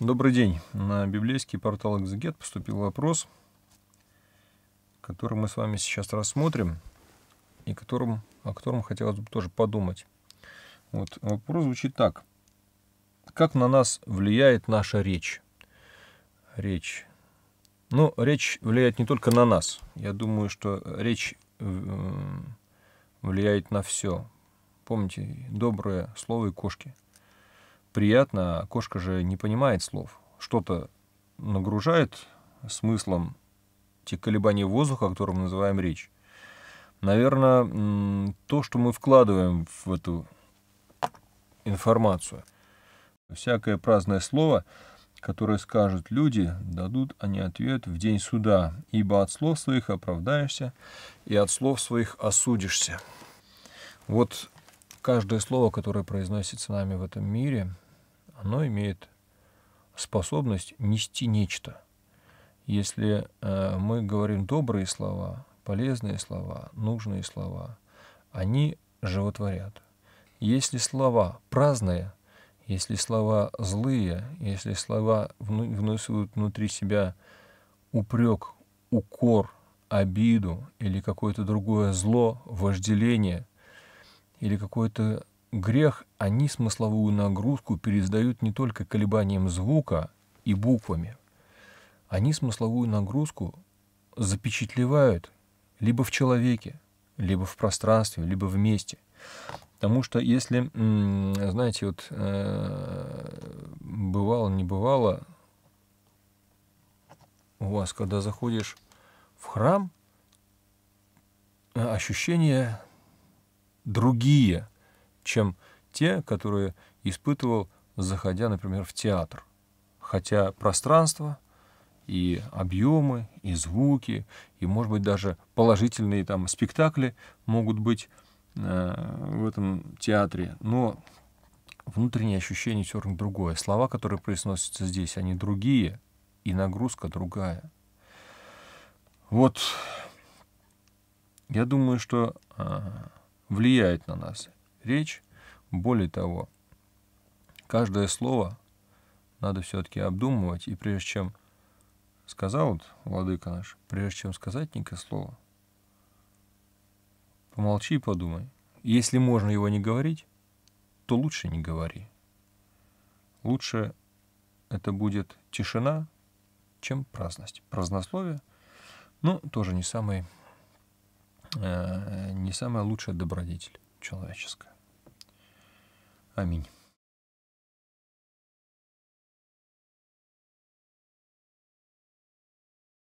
Добрый день. На библейский портал «Экзегет» поступил вопрос, который мы с вами сейчас рассмотрим и которым, о котором хотелось бы тоже подумать. Вот, вопрос звучит так. Как на нас влияет наша речь? Речь. Ну, речь влияет не только на нас. Я думаю, что речь э, влияет на все. Помните, доброе слово и кошки – приятно, кошка же не понимает слов. Что-то нагружает смыслом те колебания воздуха, о котором мы называем речь. Наверное, то, что мы вкладываем в эту информацию. Всякое праздное слово, которое скажут люди, дадут они ответ в день суда, ибо от слов своих оправдаешься и от слов своих осудишься. Вот каждое слово, которое произносится нами в этом мире, оно имеет способность нести нечто. Если э, мы говорим добрые слова, полезные слова, нужные слова, они животворят. Если слова праздные, если слова злые, если слова вносят внутри себя упрек, укор, обиду или какое-то другое зло, вожделение или какое-то грех, они смысловую нагрузку пересдают не только колебанием звука и буквами. Они смысловую нагрузку запечатлевают либо в человеке, либо в пространстве, либо вместе. Потому что если, знаете, вот э, бывало, не бывало, у вас, когда заходишь в храм, ощущения другие – чем те, которые испытывал, заходя, например, в театр. Хотя пространство и объемы, и звуки, и, может быть, даже положительные там спектакли могут быть э, в этом театре, но внутреннее ощущение все равно другое. Слова, которые произносятся здесь, они другие, и нагрузка другая. Вот я думаю, что э, влияет на нас речь. Более того, каждое слово надо все-таки обдумывать, и прежде чем сказал вот владыка наш, прежде чем сказать некое слово, помолчи и подумай. Если можно его не говорить, то лучше не говори. Лучше это будет тишина, чем праздность. Празднословие, ну, тоже не самый, э, не самая лучшая добродетель человеческая. Аминь.